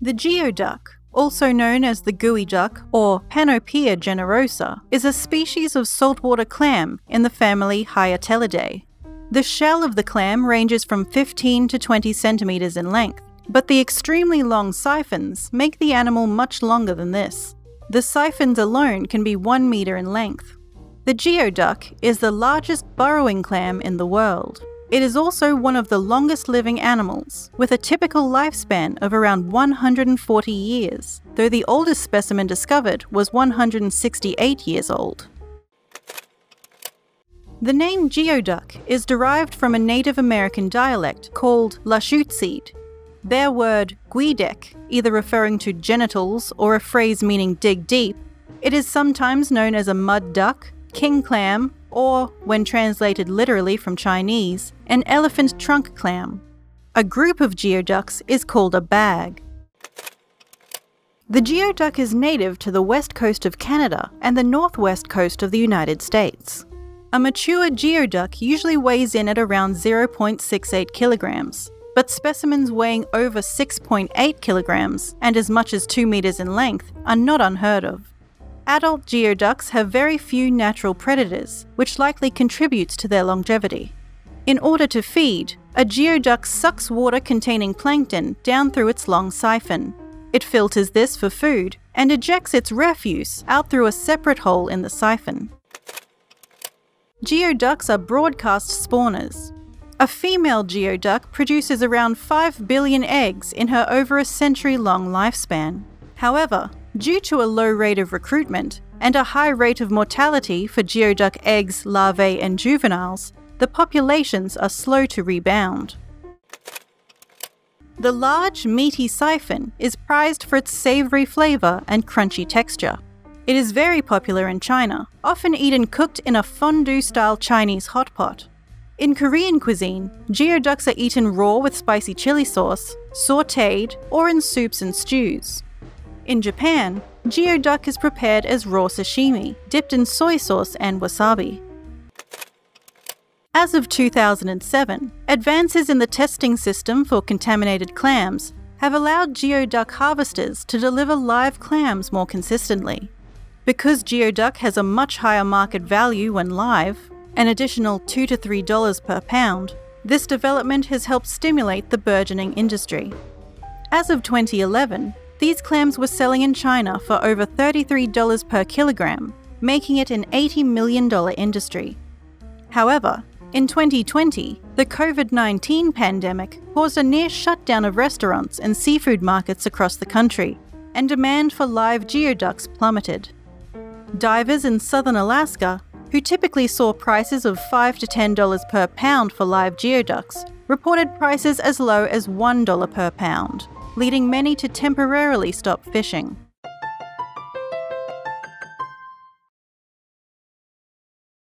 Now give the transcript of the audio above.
The geoduck, also known as the gooey duck or Panopea generosa, is a species of saltwater clam in the family Hiatellidae. The shell of the clam ranges from 15 to 20 centimeters in length, but the extremely long siphons make the animal much longer than this. The siphons alone can be 1 meter in length. The geoduck is the largest burrowing clam in the world. It is also one of the longest living animals, with a typical lifespan of around 140 years, though the oldest specimen discovered was 168 years old. The name geoduck is derived from a Native American dialect called Lushootseed, their word gwideq, either referring to genitals or a phrase meaning dig deep, it is sometimes known as a mud duck, king clam, or, when translated literally from Chinese, an elephant trunk clam. A group of geoducks is called a bag. The geoduck is native to the west coast of Canada and the northwest coast of the United States. A mature geoduck usually weighs in at around 0.68 kilograms, but specimens weighing over 6.8 kilograms and as much as 2 meters in length are not unheard of. Adult geoducks have very few natural predators, which likely contributes to their longevity. In order to feed, a geoduck sucks water containing plankton down through its long siphon. It filters this for food and ejects its refuse out through a separate hole in the siphon. Geoducks are broadcast spawners, a female geoduck produces around 5 billion eggs in her over a century long lifespan. However, due to a low rate of recruitment and a high rate of mortality for geoduck eggs, larvae, and juveniles, the populations are slow to rebound. The large, meaty siphon is prized for its savoury flavour and crunchy texture. It is very popular in China, often eaten cooked in a fondue style Chinese hot pot. In Korean cuisine, geoducks are eaten raw with spicy chili sauce, sauteed, or in soups and stews. In Japan, geoduck is prepared as raw sashimi, dipped in soy sauce and wasabi. As of 2007, advances in the testing system for contaminated clams have allowed geoduck harvesters to deliver live clams more consistently. Because geoduck has a much higher market value when live, an additional 2 to $3 per pound, this development has helped stimulate the burgeoning industry. As of 2011, these clams were selling in China for over $33 per kilogram, making it an $80 million industry. However, in 2020, the COVID 19 pandemic caused a near shutdown of restaurants and seafood markets across the country, and demand for live geoducks plummeted. Divers in southern Alaska who typically saw prices of 5 to $10 per pound for live geoducks, reported prices as low as $1 per pound, leading many to temporarily stop fishing.